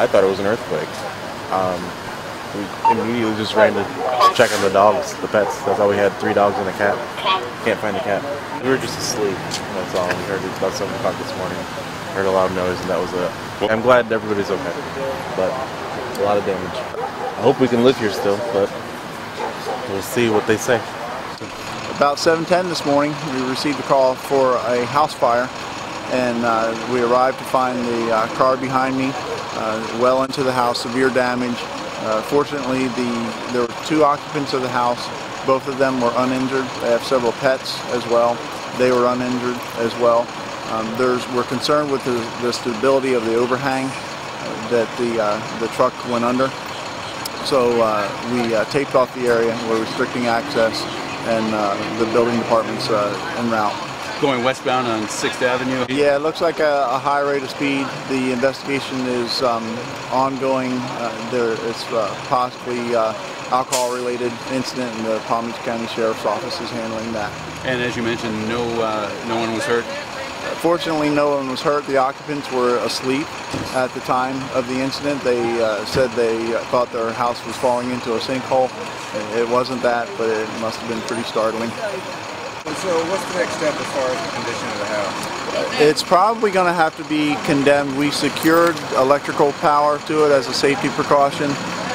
I thought it was an earthquake. Um, we immediately just ran to check on the dogs, the pets. That's all we had, three dogs and a cat. Can't find the cat. We were just asleep, that's all. We heard it about 7 o'clock this morning. Heard a loud noise and that was it. I'm glad everybody's okay, but a lot of damage. I hope we can live here still, but we'll see what they say. About 7:10 this morning, we received a call for a house fire, and uh, we arrived to find the uh, car behind me uh, well into the house, severe damage. Uh, fortunately, the there were two occupants of the house. Both of them were uninjured. They have several pets as well. They were uninjured as well. Um, there's, we're concerned with the, the stability of the overhang that the uh, the truck went under. So uh, we taped off the area. We're restricting access, and the building department's en route. Going westbound on 6th Avenue. Yeah, it looks like a, a high rate of speed. The investigation is um, ongoing. Uh, there is uh, possibly uh, alcohol-related incident, and the Palm Beach County Sheriff's Office is handling that. And as you mentioned, no uh, no one was hurt. Fortunately, no one was hurt. The occupants were asleep at the time of the incident. They uh, said they thought their house was falling into a sinkhole. It wasn't that, but it must have been pretty startling. So what's the next step as far as the condition of the house? It's probably going to have to be condemned. We secured electrical power to it as a safety precaution.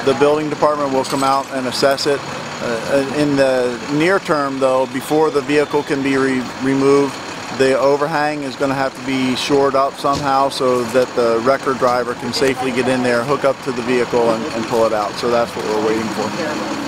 The building department will come out and assess it. Uh, in the near term, though, before the vehicle can be re removed, the overhang is going to have to be shored up somehow so that the wrecker driver can safely get in there, hook up to the vehicle, and, and pull it out. So that's what we're waiting for.